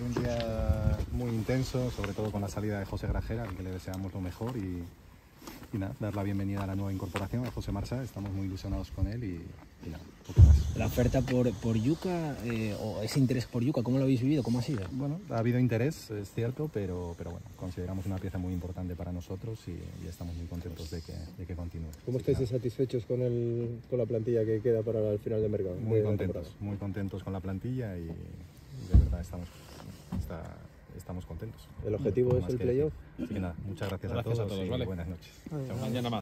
un día muy intenso, sobre todo con la salida de José Grajera, al que le deseamos lo mejor y, y nada, dar la bienvenida a la nueva incorporación, a José Marsa. Estamos muy ilusionados con él y, y nada, poco más. La oferta por, por Yuca eh, o ese interés por Yuca, ¿cómo lo habéis vivido? ¿Cómo ha sido? Bueno, ha habido interés, es cierto, pero, pero bueno, consideramos una pieza muy importante para nosotros y, y estamos muy contentos de que, de que continúe. ¿Cómo estáis nada, satisfechos con, el, con la plantilla que queda para el final de mercado? Muy de contentos, muy contentos con la plantilla y, y de verdad estamos, está- estamos contentos. ¿El objetivo es el que playoff? Así que nada, muchas gracias, Gracias a a todos, todos, y ¿vale? buenas noches. Mañana más.